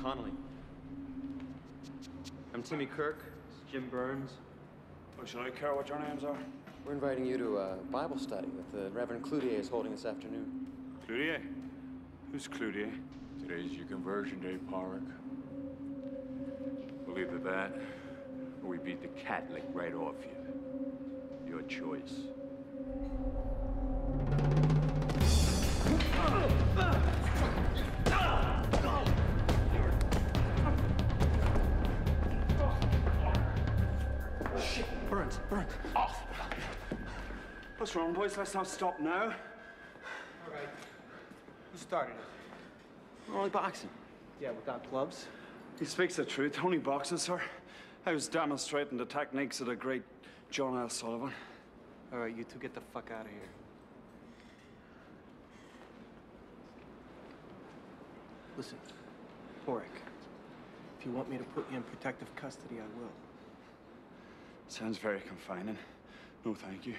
Connelly. I'm Timmy Kirk. This is Jim Burns. Oh, should I care what your names are? We're inviting you to a Bible study that the Reverend Cloutier is holding this afternoon. Cloutier? Who's Cloutier? Today's your conversion day, Park. We'll either that, or we beat the Catholic right off you. Your choice. Burns, Burns. What's wrong, boys? Let's not stop now. All right. Who started it? We're only boxing. Yeah, without gloves? He speaks the truth. Only boxing, sir. I was demonstrating the techniques of the great John L. Sullivan. All right, you two get the fuck out of here. Listen, Padraic, if you want me to put you in protective custody, I will. Sounds very confining. No, thank you.